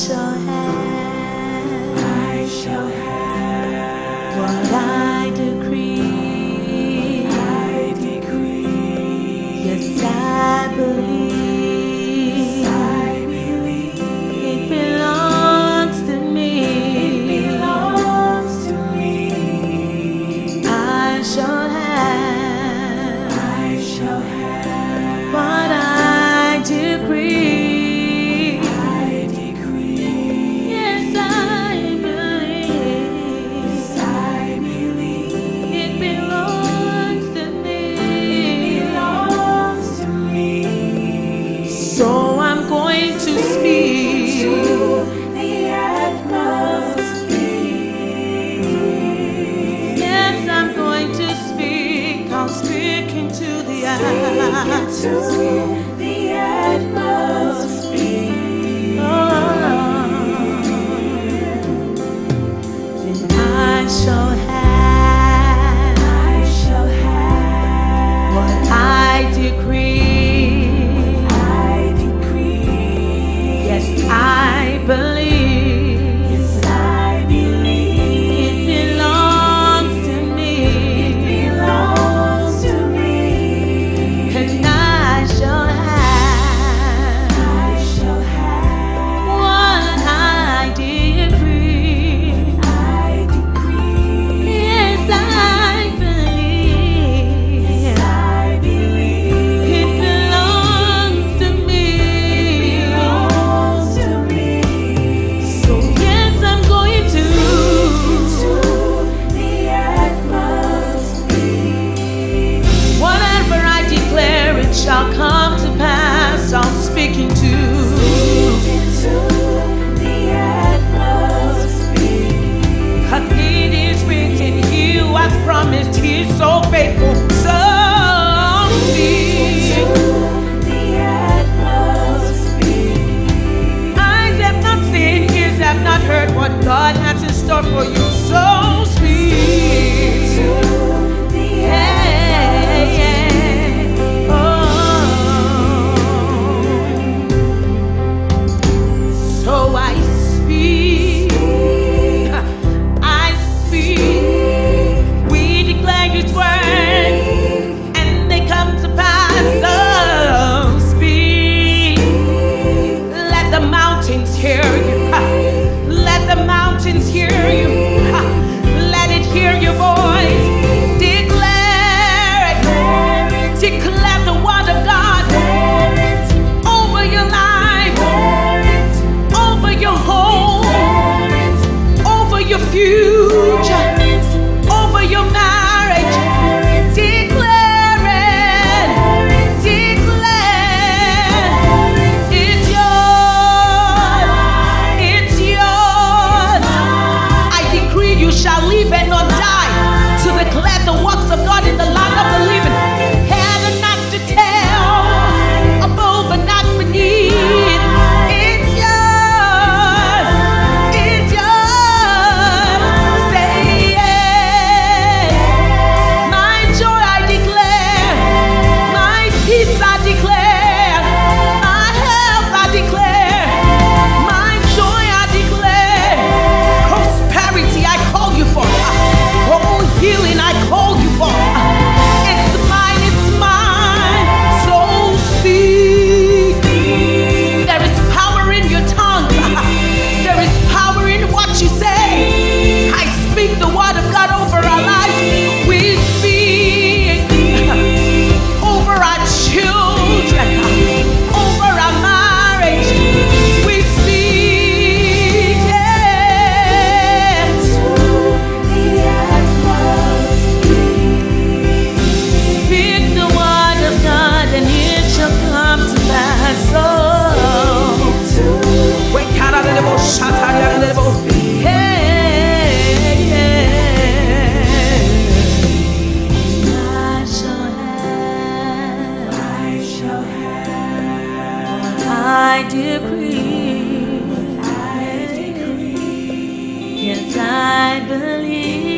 I shall have what I decree. I decree. Yes, I believe. to see. I decree, I decree, yes, I believe.